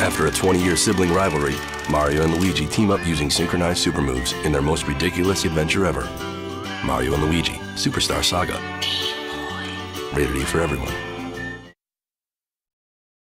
After a 20-year sibling rivalry, Mario and Luigi team up using synchronized super moves in their most ridiculous adventure ever. Mario and Luigi, Superstar Saga. Rated E for everyone.